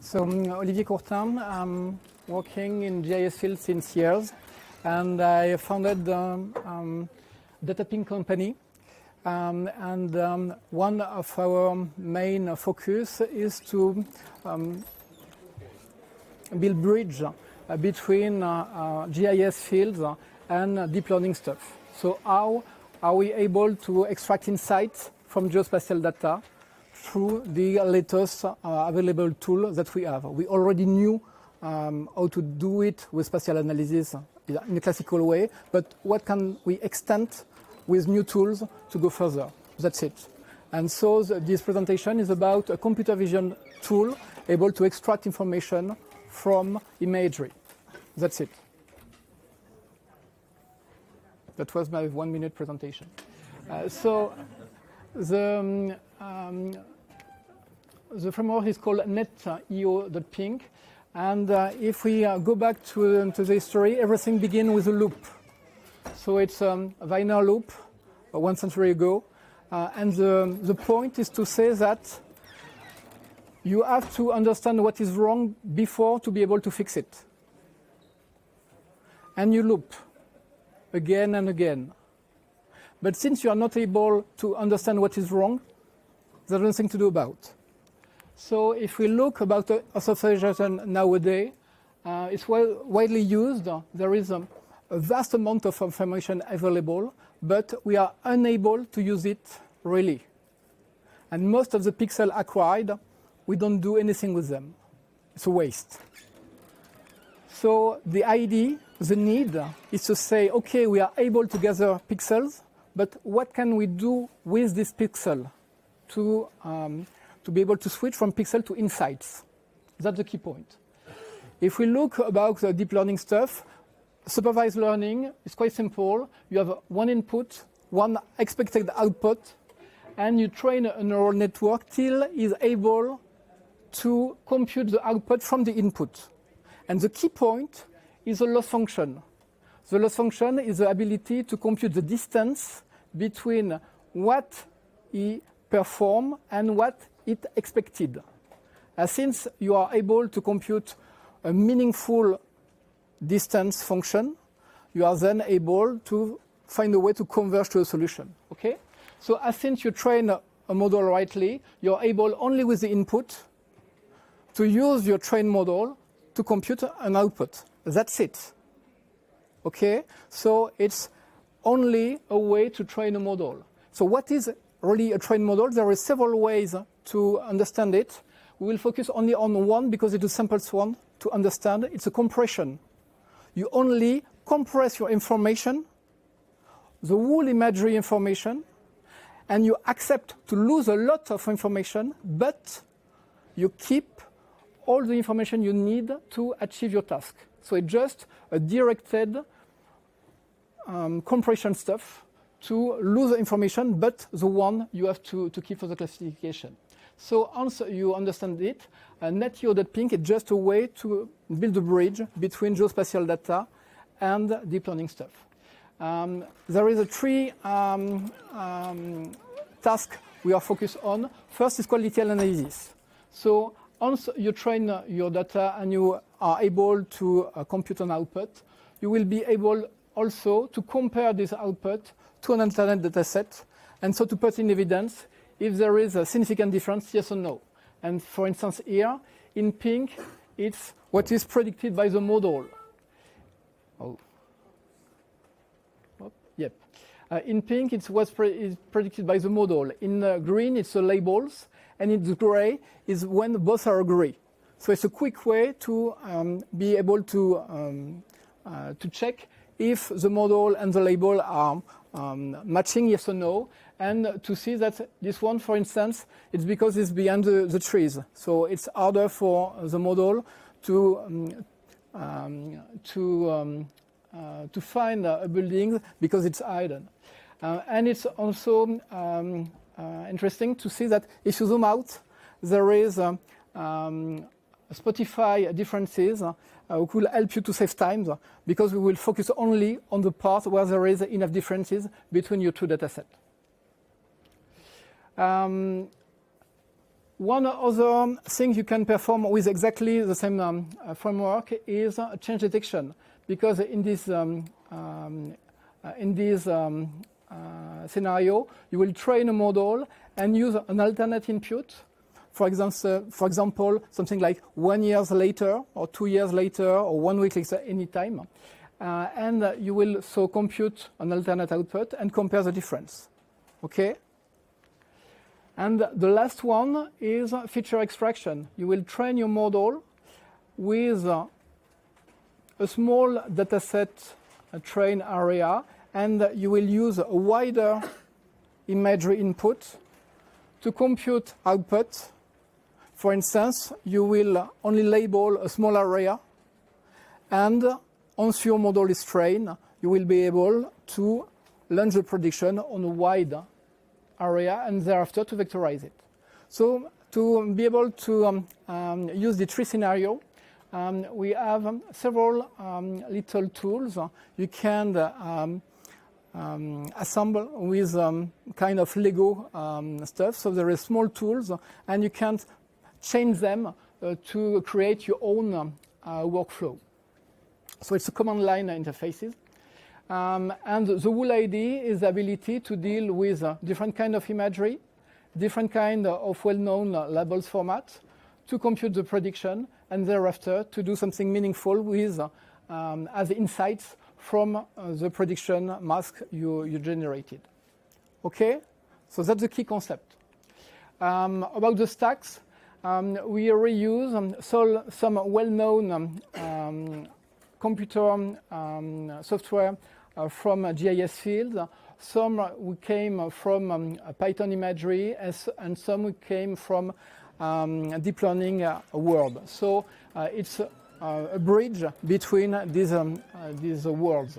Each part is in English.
So um, Olivier Courtin, I'm working in GIS field since years, and I founded um, um, DataPink company. Um, and um, one of our main focus is to um, build bridge uh, between uh, uh, GIS fields and deep learning stuff. So how are we able to extract insights from geospatial data through the latest uh, available tool that we have. We already knew um, how to do it with spatial analysis in a classical way, but what can we extend with new tools to go further? That's it. And so the, this presentation is about a computer vision tool able to extract information from imagery. That's it. That was my one minute presentation. Uh, so the, um, um, the framework is called neat-EO.pink. And uh, if we uh, go back to, um, to the history, everything began with a loop. So it's um, a Wiener loop uh, one century ago. Uh, and the, the point is to say that you have to understand what is wrong before to be able to fix it. And you loop again and again. But since you are not able to understand what is wrong, there's nothing to do about. So if we look about authorization nowadays, uh, it's well, widely used. There is a, a vast amount of information available, but we are unable to use it really. And most of the pixels acquired, we don't do anything with them. It's a waste. So the idea, the need, is to say, okay, we are able to gather pixels, but what can we do with this pixel to, um, to be able to switch from pixel to insights? That's the key point. If we look about the deep learning stuff, supervised learning is quite simple. You have one input, one expected output, and you train a neural network till is able to compute the output from the input. And the key point is the loss function. The loss function is the ability to compute the distance between what he performed and what it expected. Uh, since you are able to compute a meaningful distance function, you are then able to find a way to converge to a solution. Okay? So as since you train a, a model rightly, you're able only with the input to use your trained model to compute an output. That's it. Okay? So it's only a way to train a model. So what is really a trained model? There are several ways to understand it. We will focus only on one because it's the simplest one to understand. It's a compression. You only compress your information, the whole imagery information, and you accept to lose a lot of information, but you keep all the information you need to achieve your task. So it's just a directed um, compression stuff to lose information, but the one you have to, to keep for the classification. So once you understand it, uh, neat-EO.pink is just a way to build a bridge between geospatial data and deep learning stuff. Um, there is a three um, um, task we are focused on. First is quality analysis. So once you train your data and you are able to uh, compute an output, you will be able also to compare this output to an alternate data set, and so to put in evidence if there is a significant difference, yes or no. And for instance, here in pink, it's what is predicted by the model. Oh. oh yep. Uh, in pink, it's what pre is predicted by the model. In uh, green, it's the labels, and in gray is when both are gray. So it's a quick way to um, be able to um, uh, to check if the model and the label are um, matching yes or no, and to see that this one, for instance, it's because it's behind the, the trees. So it's harder for the model to um, um, to um, uh, to find a building because it's hidden. Uh, and it's also um, uh, interesting to see that if you zoom out, there is um, Spotify differences uh, will help you to save time because we will focus only on the part where there is enough differences between your two datasets. Um, One other thing you can perform with exactly the same um, uh, framework is uh, change detection, because in this um, uh, in this uh, scenario, you will train a model and use an alternate input. For example, for example, something like one years later, or two years later, or one week later, any time. Uh, and uh, you will so compute an alternate output and compare the difference. Okay? And the last one is feature extraction. You will train your model with uh, a small dataset a train area, and you will use a wider imagery input to compute output. For instance, you will only label a small area, and once your model is trained, you will be able to launch the prediction on a wide area and thereafter to vectorize it. So to be able to um, um, use the tree scenario, um, we have um, several um, little tools you can um, assemble with kind of Lego stuff. So there are small tools, and you can change them uh, to create your own uh, workflow. So it's a command line interfaces. Um, and the whole idea is the ability to deal with uh, different kind of imagery, different kind of well-known labels format, to compute the prediction, and thereafter to do something meaningful with um, as insights from uh, the prediction mask you, you generated. Okay, so that's the key concept. Um, about the stacks, um, we reuse um, so, some well-known um, um, computer um, software uh, from GIS field. Some we came from um, Python imagery, and some we came from deep learning uh, world. So uh, it's uh, a bridge between these, um, these worlds.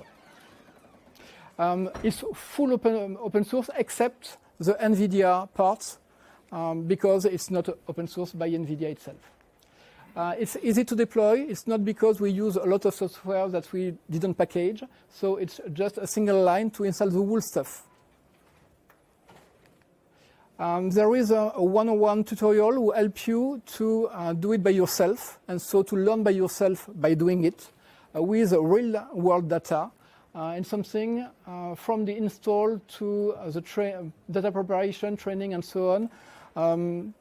It's full open, open source except the NVIDIA parts um, because it's not open source by NVIDIA itself. Uh, it's easy to deploy. It's not because we use a lot of software that we didn't package. So it's just a single line to install the whole stuff. Um, there is a, a, one-on-one tutorial who help you to uh, do it by yourself, and so to learn by yourself by doing it uh, with real-world data uh, and something uh, from the install to uh, the data preparation, training, and so on. Um,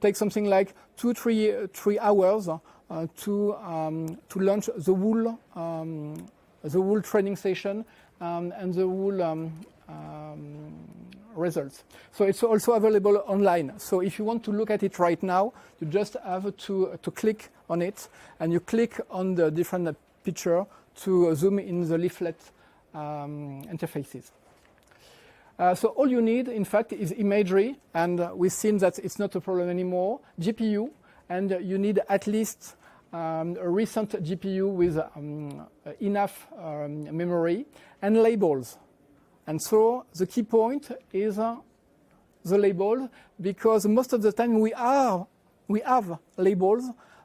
take something like two, three, three hours uh, to um, to launch the whole um, the whole training session um, and the whole um, um, results. So it's also available online. So if you want to look at it right now, you just have to, to click on it and you click on the different picture to zoom in the leaflet interfaces. Uh, so all you need, in fact, is imagery, and uh, we've seen that it's not a problem anymore. GPU, and uh, you need at least um, a recent GPU with um, enough um, memory and labels. And so the key point is uh, the label, because most of the time we are we have labels,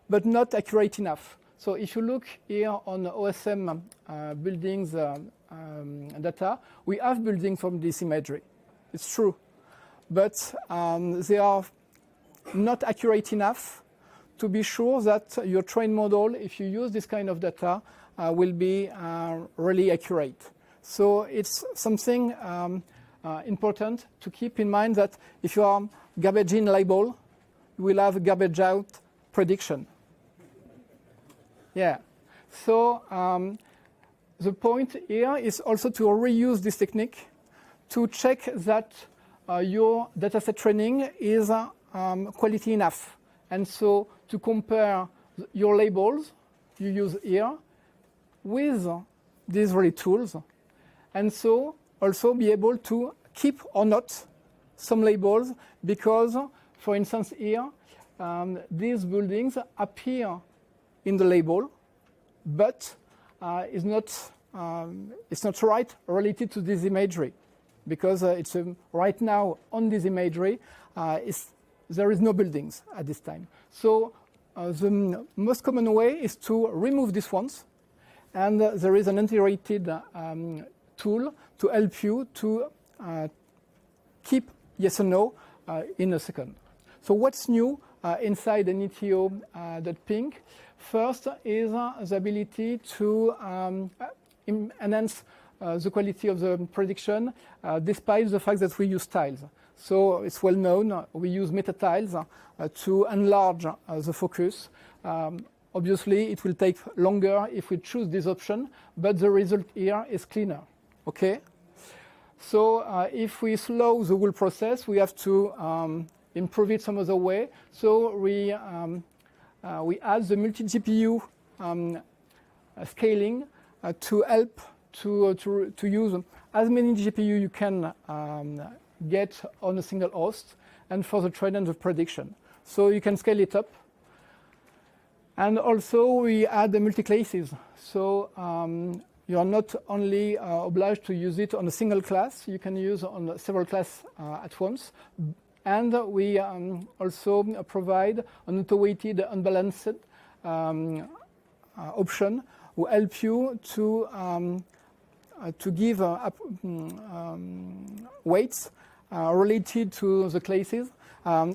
but not accurate enough. So if you look here on OSM uh, buildings uh, um, data, we have buildings from this imagery. It's true, but um, they are not accurate enough to be sure that your trained model, if you use this kind of data, uh, will be uh, really accurate. So it's something um, uh, important to keep in mind that if you are garbage in label, you will have garbage out prediction. Yeah. So um, the point here is also to reuse this technique to check that uh, your dataset training is uh, um, quality enough. And so to compare your labels you use here with these really tools and so also be able to keep or not some labels because, for instance, here, um, these buildings appear in the label, but uh, is not, um, it's not right related to this imagery because uh, it's um, right now on this imagery, uh, there is no buildings at this time. So the most common way is to remove these ones, and there is an integrated um, tool to help you to keep yes or no in a second. So what's new uh, inside neat-EO.pink? Uh, First is uh, the ability to um, enhance uh, the quality of the prediction uh, despite the fact that we use tiles. So it's well known, we use meta tiles to enlarge the focus. Um, obviously, it will take longer if we choose this option, but the result here is cleaner. Okay? So uh, if we slow the whole process, we have to um, improve it some other way. So we, um, uh, we add the multi-GPU um, scaling uh, to help to, uh, to, to use as many GPU you can um, get on a single host and for the training and the prediction. So you can scale it up. And also we add the multi-classes. So um, you are not only uh, obliged to use it on a single class, you can use on several classes uh, at once. And we um, also provide an auto-weighted unbalanced um, uh, option will help you to um, uh, to give uh, weights related to the classes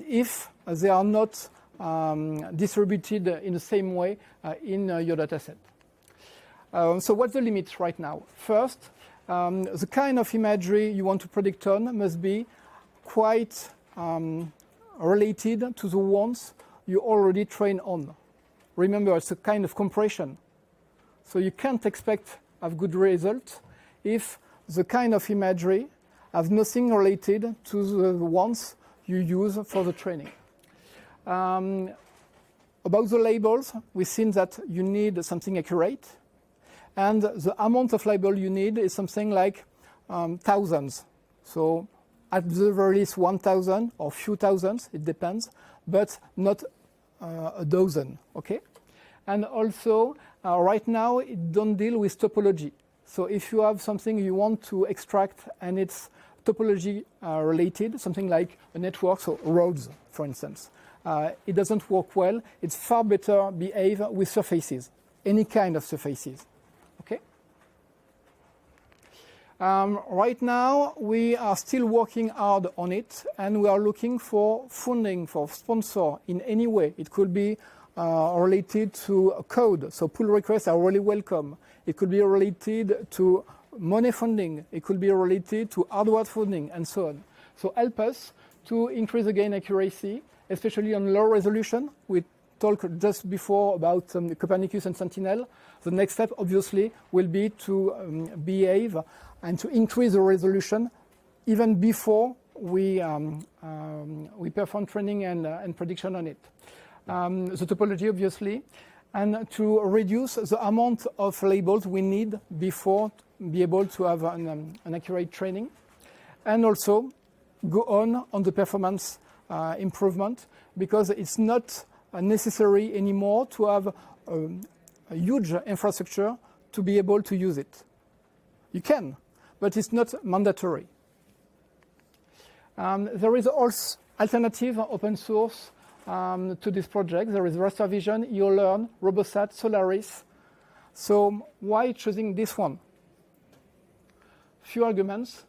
if they are not distributed in the same way in your dataset. so what's the limit right now? First, the kind of imagery you want to predict on must be quite um, related to the ones you already train on. Remember, it's a kind of compression. So you can't expect a good result if the kind of imagery has nothing related to the ones you use for the training. Um, about the labels, we've seen that you need something accurate, and the amount of label you need is something like um, thousands. So at the very least 1,000 or few thousands, it depends, but not uh, a dozen, okay? And also, uh, right now, it don't deal with topology. So if you have something you want to extract and it's topology uh, related, something like a network, so roads, for instance, uh, it doesn't work well. It's far better behave with surfaces, any kind of surfaces. Okay. Um, right now, we are still working hard on it, and we are looking for funding for sponsor in any way. It could be uh, related to code, so pull requests are really welcome. It could be related to money funding. It could be related to hardware funding and so on. So help us to increase again accuracy, especially on low resolution. We talked just before about um, Copernicus and Sentinel. The next step, obviously, will be to um, behave and to increase the resolution even before we, um, um we perform training and, uh, and prediction on it. Um, the topology, obviously, and to reduce the amount of labels we need before be able to have an, um, an accurate training, and also go on on the performance uh, improvement because it's not necessary anymore to have um, a huge infrastructure to be able to use it. You can, but it's not mandatory. Um, there is also alternative open source um, to this project. There is Raster Vision, EOLearn, Robosat, Solaris. So why choosing this one? Few arguments.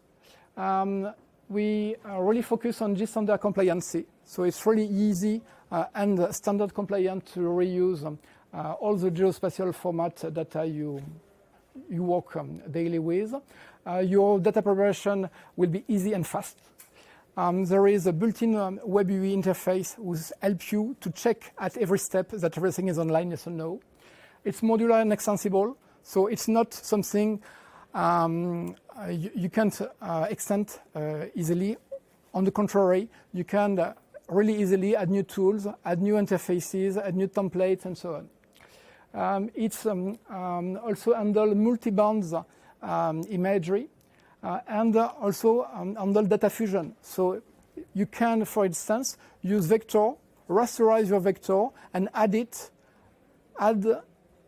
Um, we really focus on G-standard compliancy. So it's really easy uh, and standard compliant to reuse um, uh, all the geospatial format data you, you work um, daily with. Uh, your data preparation will be easy and fast. Um, there is a built-in um, web UI interface which helps you to check at every step that everything is online, yes or no. It's modular and extensible, so it's not something um, uh, you, you, can't uh, extend uh, easily. On the contrary, you can uh, really easily add new tools, add new interfaces, add new templates, and so on. Um, it's um, um, also handle multi-bands um, imagery, uh, and uh, also um, handle data fusion. So you can, for instance, use vector, rasterize your vector, and add it, add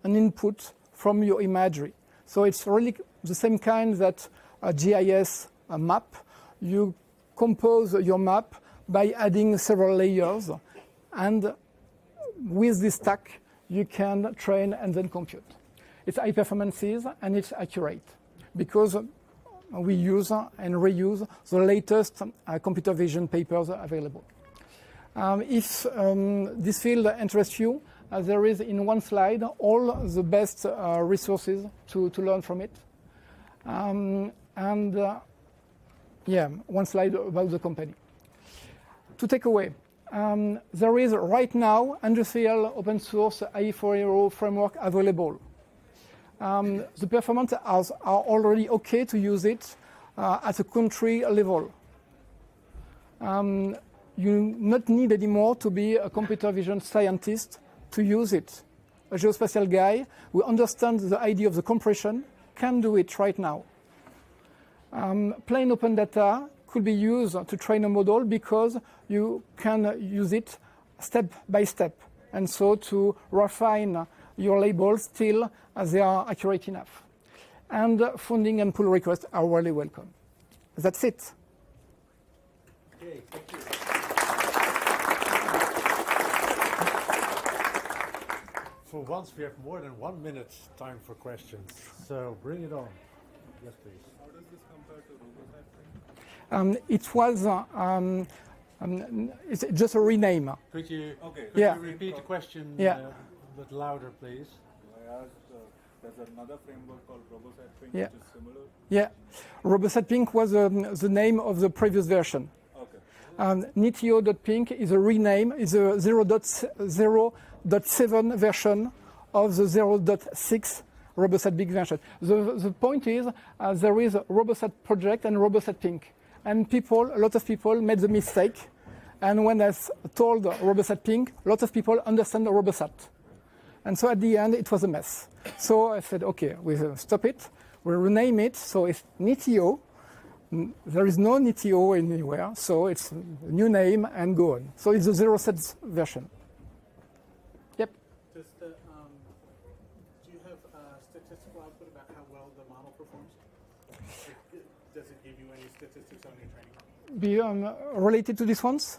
an input from your imagery. So it's really the same kind that a GIS a map. You compose your map by adding several layers, and with this stack, you can train and then compute. It's high performances and it's accurate because we use and reuse the latest uh, computer vision papers available. Um, if um, this field interests you, uh, there is in one slide all the best uh, resources to, to learn from it. Um, and uh, yeah, one slide about the company. To take away, um, there is right now industrial open source AI4Hero framework available. Um, the performance are, already okay to use it uh, at a country level. Um, you not need anymore to be a computer vision scientist to use it. A geospatial guy who understands the idea of the compression can do it right now. Plain open data could be used to train a model because you can use it step by step. And so to refine your labels till they are accurate enough. And funding and pull requests are really welcome. That's it. Okay, thank you. For once, we have more than one minute time for questions. So bring it on. Yes, please. How does this compare to RoboSat? Um, it was uh, um, um, it's just a rename. Could you, Okay. could Yeah. you repeat the question Yeah. uh, a bit louder, please? I asked, uh, there's another framework called RoboSat Pink, Yeah. which is similar. Yeah, RoboSat Pink was um, the name of the previous version. Okay. Um, neat-EO.pink is a rename, is a 0.0.7 version of the 0.6 RoboSat Pink version. The, the point is uh, there is a RoboSat project and RoboSat Pink. And people, a lot of people made the mistake. And when I told RoboSat Pink, a lot of people understand RoboSat. And so at the end, it was a mess. So I said, okay, we will stop it. We rename it. So it's neat-EO. There is no neat-EO anywhere. So it's a new name and go on. So it's the zero set version. Yep. Does the, um, do you have uh, statistical output about how well the model performs? Like, Does it give you any statistics on your training? Be um, related to these ones?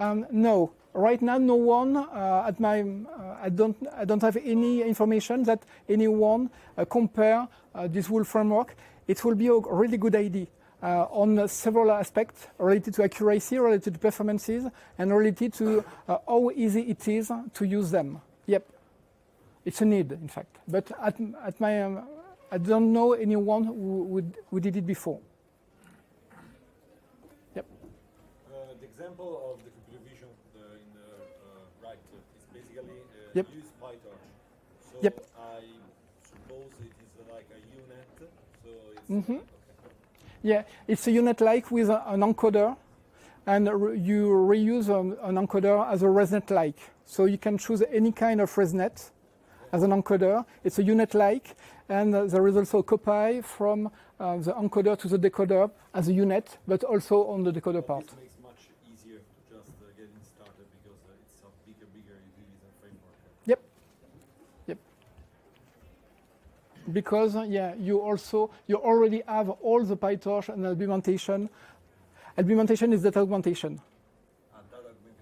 Um, no. Right now, no one uh, at my. Uh, I don't. I don't have any information that anyone uh, compare uh, this whole framework. It will be a really good idea uh, on several aspects related to accuracy, related to performances, and related to uh, how easy it is to use them. Yep, it's a need, in fact. But at, at my, um, I don't know anyone who, who did it before. Uh, the example of the computer vision uh, in the uh, right uh, is basically uh, Yep. use PyTorch. So Yep. I suppose it is like a U-Net. So it's mm -hmm. okay. Yeah, it's a U-Net like with a- an encoder, and re- you reuse um, an encoder as a ResNet like. So you can choose any kind of ResNet as an encoder. It's a U-Net like, and uh, there is also a copy from uh, the encoder to the decoder as a U-Net, but also on the decoder But part. This makes much easier to just uh, getting started because uh, it's a bigger, bigger utilities and framework. Yep. Yep. Because uh, yeah, you also you already have all the PyTorch and augmentation. Augmentation is data augmentation.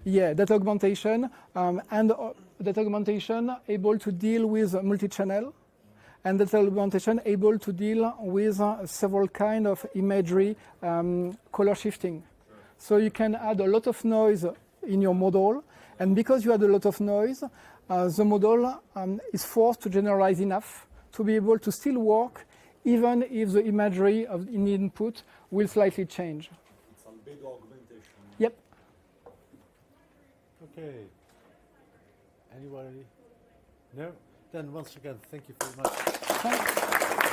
Yeah, data augmentation um, and uh, data augmentation able to deal with multi-channel, and data augmentation able to deal with uh, several kind of imagery um, color shifting. So you can add a lot of noise in your model, and because you add a lot of noise, uh, the model um, is forced to generalize enough to be able to still work, even if the imagery of in the input will slightly change. It's a big augmentation. Yep. Okay. Anybody? No? Then once again, thank you very much. Thanks.